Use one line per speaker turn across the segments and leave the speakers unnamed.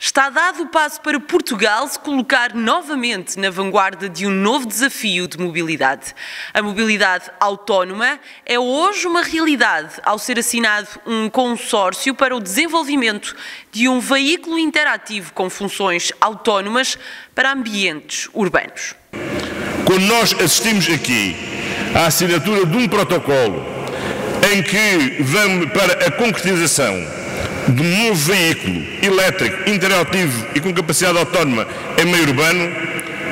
Está dado o passo para Portugal se colocar novamente na vanguarda de um novo desafio de mobilidade. A mobilidade autónoma é hoje uma realidade ao ser assinado um consórcio para o desenvolvimento de um veículo interativo com funções autónomas para ambientes urbanos.
Quando nós assistimos aqui à assinatura de um protocolo em que vamos para a concretização de um novo veículo elétrico, interativo e com capacidade autónoma em meio urbano,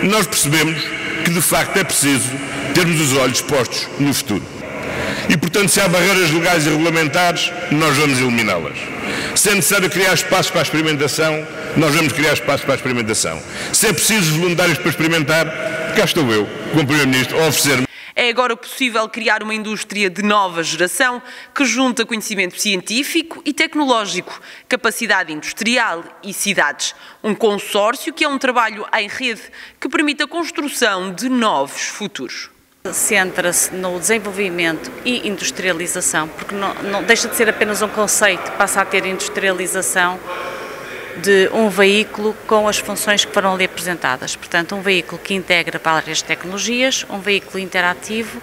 nós percebemos que de facto é preciso termos os olhos postos no futuro. E, portanto, se há barreiras legais e regulamentares, nós vamos eliminá-las. Se é necessário criar espaços para a experimentação, nós vamos criar espaços para a experimentação. Se é preciso voluntários para experimentar, cá estou eu, como Primeiro-Ministro, a oferecer
é agora possível criar uma indústria de nova geração que junta conhecimento científico e tecnológico, capacidade industrial e cidades. Um consórcio que é um trabalho em rede que permite a construção de novos futuros
centra-se no desenvolvimento e industrialização, porque não, não, deixa de ser apenas um conceito, passa a ter industrialização de um veículo com as funções que foram ali apresentadas. Portanto, um veículo que integra várias tecnologias, um veículo interativo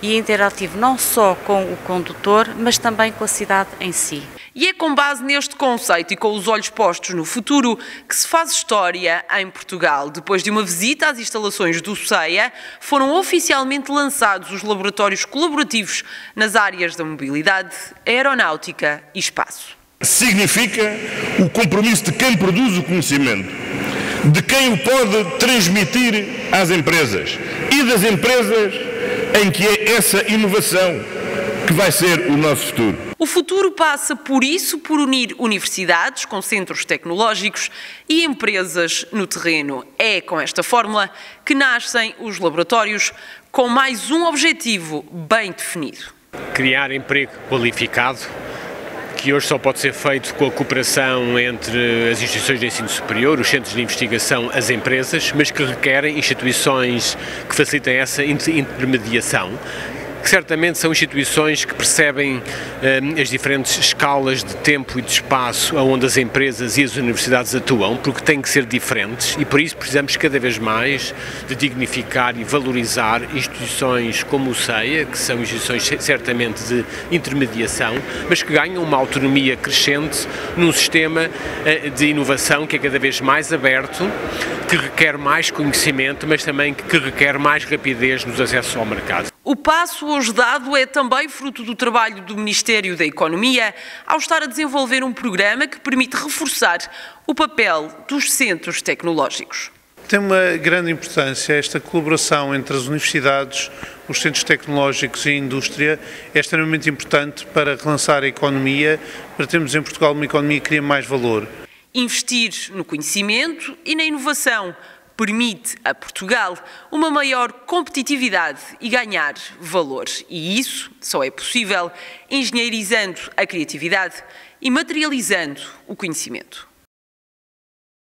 e interativo não só com o condutor, mas também com a cidade em si.
E é com base neste conceito e com os olhos postos no futuro que se faz história em Portugal. Depois de uma visita às instalações do CEIA, foram oficialmente lançados os laboratórios colaborativos nas áreas da mobilidade, aeronáutica e espaço
significa o compromisso de quem produz o conhecimento, de quem o pode transmitir às empresas e das empresas em que é essa inovação que vai ser o nosso futuro.
O futuro passa, por isso, por unir universidades com centros tecnológicos e empresas no terreno. É com esta fórmula que nascem os laboratórios com mais um objetivo bem definido.
Criar emprego qualificado que hoje só pode ser feito com a cooperação entre as instituições de ensino superior, os centros de investigação, as empresas, mas que requerem instituições que facilitem essa intermediação que certamente são instituições que percebem um, as diferentes escalas de tempo e de espaço onde as empresas e as universidades atuam, porque têm que ser diferentes e por isso precisamos cada vez mais de dignificar e valorizar instituições como o CEIA, que são instituições certamente de intermediação, mas que ganham uma autonomia crescente num sistema uh, de inovação que é cada vez mais aberto, que requer mais conhecimento, mas também que requer mais rapidez nos acessos ao mercado.
O passo hoje dado é também fruto do trabalho do Ministério da Economia ao estar a desenvolver um programa que permite reforçar o papel dos centros tecnológicos.
Tem uma grande importância esta colaboração entre as universidades, os centros tecnológicos e a indústria é extremamente importante para relançar a economia, para termos em Portugal uma economia que cria mais valor.
Investir no conhecimento e na inovação permite a Portugal uma maior competitividade e ganhar valor. E isso só é possível engenheirizando a criatividade e materializando o conhecimento.